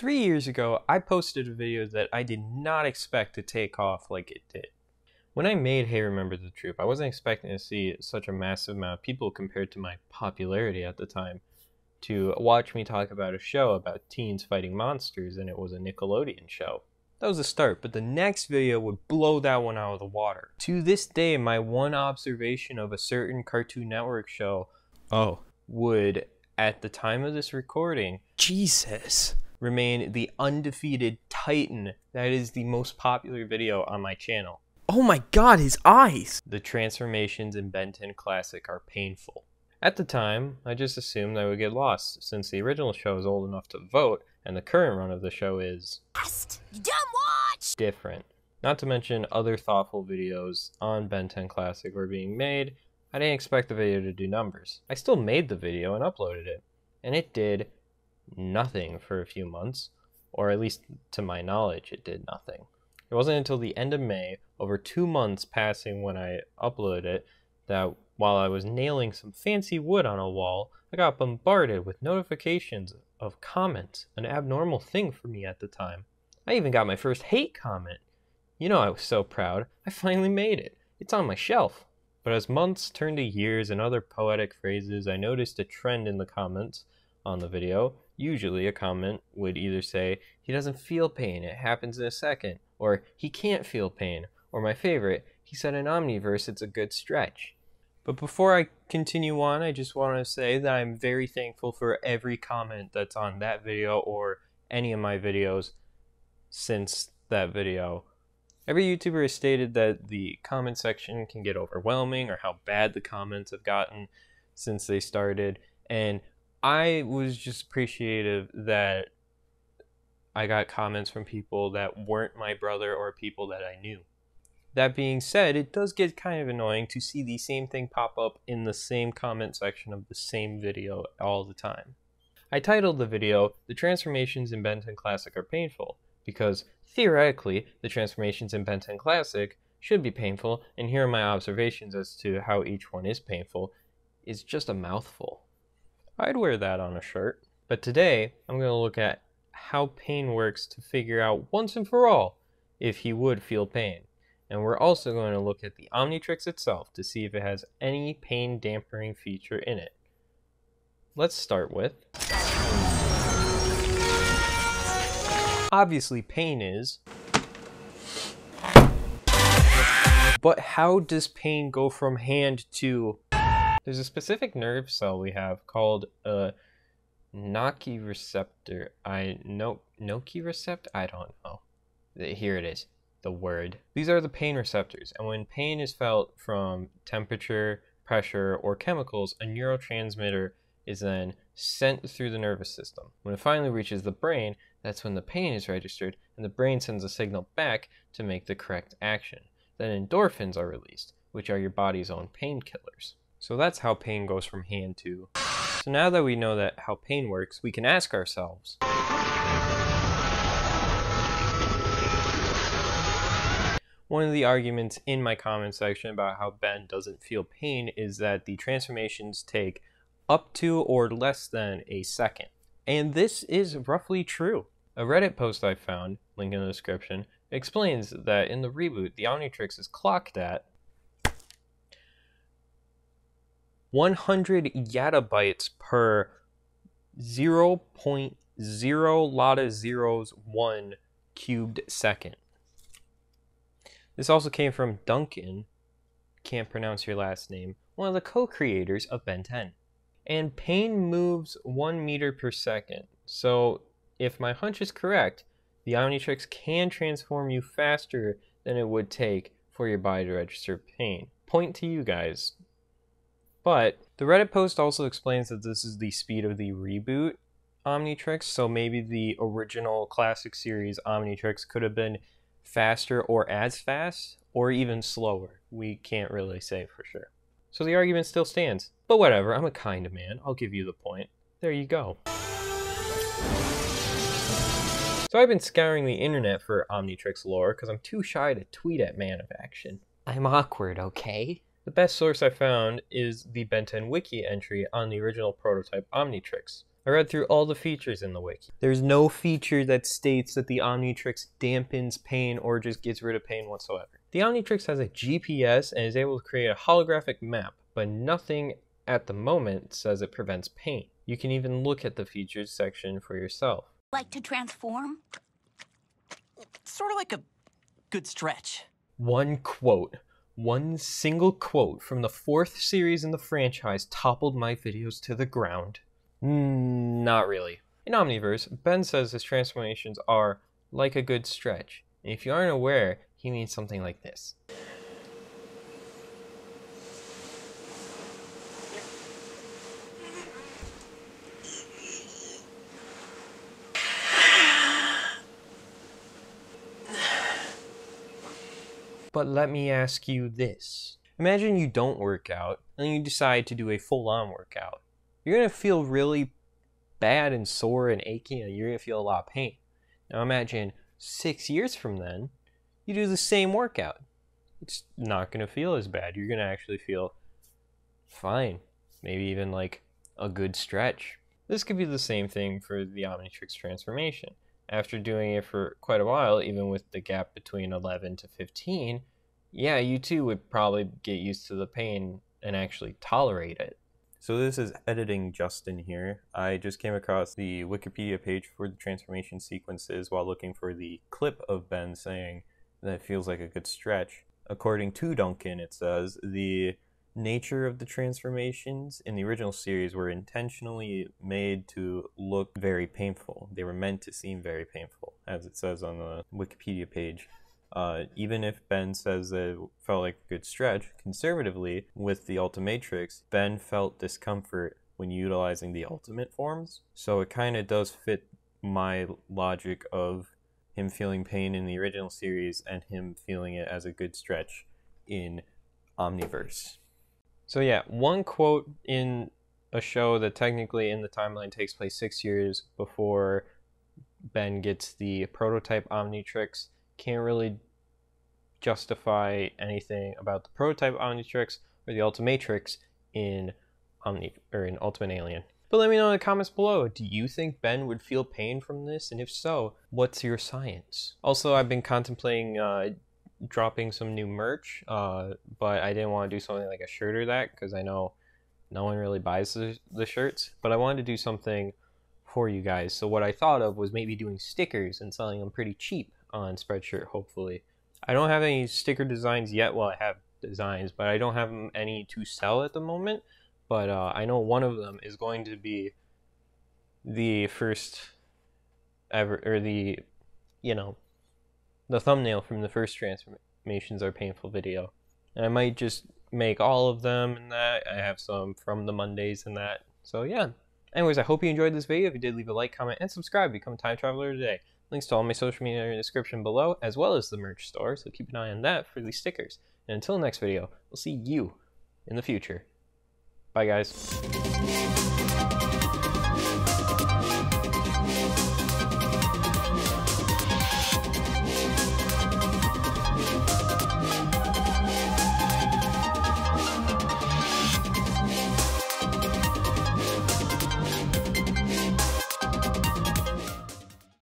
Three years ago, I posted a video that I did not expect to take off like it did. When I made Hey Remember the Troop, I wasn't expecting to see such a massive amount of people compared to my popularity at the time to watch me talk about a show about teens fighting monsters, and it was a Nickelodeon show. That was a start, but the next video would blow that one out of the water. To this day, my one observation of a certain Cartoon Network show Oh. would, at the time of this recording, Jesus. Remain the undefeated Titan that is the most popular video on my channel. Oh my god, his eyes. The transformations in Ben 10 Classic are painful. At the time, I just assumed I would get lost since the original show is old enough to vote and the current run of the show is You dumb watch! different. Not to mention other thoughtful videos on Ben 10 Classic were being made. I didn't expect the video to do numbers. I still made the video and uploaded it, and it did nothing for a few months, or at least to my knowledge, it did nothing. It wasn't until the end of May, over two months passing when I uploaded it, that while I was nailing some fancy wood on a wall, I got bombarded with notifications of comments, an abnormal thing for me at the time. I even got my first hate comment. You know, I was so proud. I finally made it. It's on my shelf. But as months turned to years and other poetic phrases, I noticed a trend in the comments on the video. Usually, a comment would either say, He doesn't feel pain, it happens in a second, or He can't feel pain, or my favorite, He said in Omniverse it's a good stretch. But before I continue on, I just want to say that I'm very thankful for every comment that's on that video or any of my videos since that video. Every YouTuber has stated that the comment section can get overwhelming or how bad the comments have gotten since they started. And I was just appreciative that I got comments from people that weren't my brother or people that I knew. That being said, it does get kind of annoying to see the same thing pop up in the same comment section of the same video all the time. I titled the video, The Transformations in Ben 10 Classic Are Painful, because theoretically, the transformations in Ben 10 Classic should be painful, and here are my observations as to how each one is painful, is just a mouthful. I'd wear that on a shirt. But today, I'm going to look at how pain works to figure out once and for all if he would feel pain. And we're also going to look at the Omnitrix itself to see if it has any pain dampening feature in it. Let's start with. Obviously, pain is. But how does pain go from hand to. There's a specific nerve cell we have called a nociceptor. I no nociceptor. I don't know. Here it is the word. These are the pain receptors, and when pain is felt from temperature, pressure, or chemicals, a neurotransmitter is then sent through the nervous system. When it finally reaches the brain, that's when the pain is registered, and the brain sends a signal back to make the correct action. Then endorphins are released, which are your body's own painkillers. So that's how pain goes from hand to. So now that we know that how pain works, we can ask ourselves, One of the arguments in my comment section about how Ben doesn't feel pain is that the transformations take up to or less than a second. And this is roughly true. A Reddit post I found, link in the description, explains that in the reboot, the Omnitrix is clocked at 100 yottabytes per 0.0 lot of zeros 1 cubed second. This also came from Duncan, can't pronounce your last name, one of the co creators of Ben 10. And pain moves 1 meter per second. So, if my hunch is correct, the Omnitrix can transform you faster than it would take for your body to register pain. Point to you guys. But the Reddit post also explains that this is the speed of the reboot Omnitrix, so maybe the original classic series Omnitrix could have been faster or as fast, or even slower. We can't really say for sure. So the argument still stands. But whatever, I'm a kind of man. I'll give you the point. There you go. So I've been scouring the internet for Omnitrix lore because I'm too shy to tweet at Man of Action. I'm awkward, okay? The best source I found is the Ben 10 wiki entry on the original prototype Omnitrix. I read through all the features in the wiki. There's no feature that states that the Omnitrix dampens pain or just gets rid of pain whatsoever. The Omnitrix has a GPS and is able to create a holographic map, but nothing at the moment says it prevents pain. You can even look at the features section for yourself. Like to transform? Sort of like a good stretch. One quote, one single quote from the fourth series in the franchise toppled my videos to the ground. Not really. In Omniverse, Ben says his transformations are like a good stretch. And if you aren't aware, he means something like this. But let me ask you this. Imagine you don't work out and you decide to do a full on workout. You're going to feel really bad and sore and achy and you're going to feel a lot of pain. Now imagine six years from then, you do the same workout. It's not going to feel as bad. You're going to actually feel fine. Maybe even like a good stretch. This could be the same thing for the Omnitrix transformation after doing it for quite a while, even with the gap between 11 to 15, yeah, you too would probably get used to the pain and actually tolerate it. So this is editing Justin here. I just came across the Wikipedia page for the transformation sequences while looking for the clip of Ben saying that feels like a good stretch. According to Duncan, it says the nature of the transformations in the original series were intentionally made to look very painful. They were meant to seem very painful, as it says on the Wikipedia page. Uh, even if Ben says that it felt like a good stretch, conservatively, with the Ultimatrix, Ben felt discomfort when utilizing the ultimate forms. So it kind of does fit my logic of him feeling pain in the original series and him feeling it as a good stretch in Omniverse. So yeah, one quote in a show that technically in the timeline takes place six years before Ben gets the prototype Omnitrix can't really justify anything about the prototype Omnitrix or the Ultimatrix in Omni or in Ultimate Alien. But let me know in the comments below. Do you think Ben would feel pain from this? And if so, what's your science? Also, I've been contemplating uh, dropping some new merch, uh, but I didn't want to do something like a shirt or that because I know no one really buys the, the shirts. But I wanted to do something for you guys. So what I thought of was maybe doing stickers and selling them pretty cheap on Spreadshirt, hopefully. I don't have any sticker designs yet. Well, I have designs, but I don't have any to sell at the moment. But uh, I know one of them is going to be the first ever, or the, you know, the thumbnail from the first transformations are painful video. And I might just make all of them and that. I have some from the Mondays and that. So yeah. Anyways, I hope you enjoyed this video. If you did, leave a like, comment, and subscribe. Become a time traveler today. Links to all my social media are in the description below, as well as the merch store, so keep an eye on that for these stickers. And until next video, we'll see you in the future. Bye, guys.